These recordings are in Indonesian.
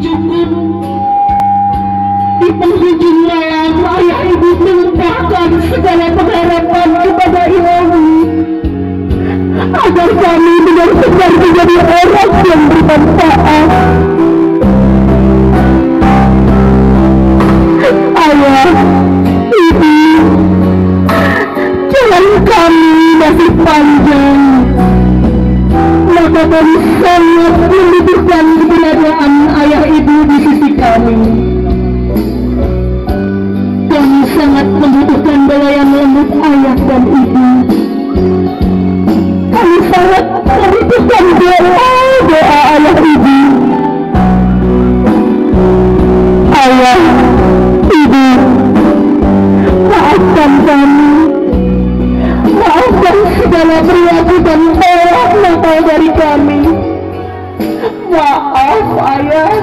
cukup di penghujung malam ayah ibu melimpahkan segala pengharapan kepada ilahi. Agar kami benar-benar menjadi orang yang bermanfaat. Ayah ibu jalan kami masih panjang. Maka kami sangat membutuhkan keberadaan sangat membutuhkan belayan lembut ayah dan ibu. Kami sangat membutuhkan doa doa ayah ibu. Ayah ibu maafkan kami. Maafkan segala perilaku dan pola nakal dari kami. Maaf ayah.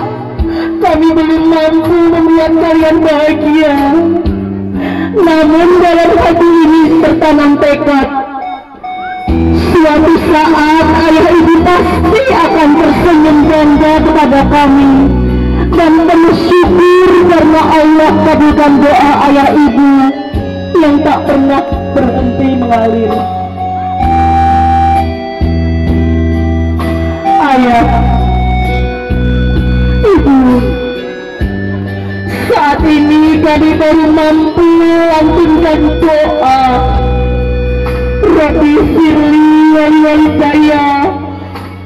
Kami belum mampu membuat kalian bahagia namun dalam hati ini tertanam tekad suatu saat ayah ibu pasti akan tersenyum bangga kepada kami dan penuh syukur karena Allah kabulkan doa ayah ibu yang tak pernah berhenti mengalir. Saat ini kami baru mampu lantunkan doa. Rabbi firli wal saya,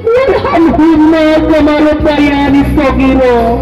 warhamhumma kama rabbayani sogiro.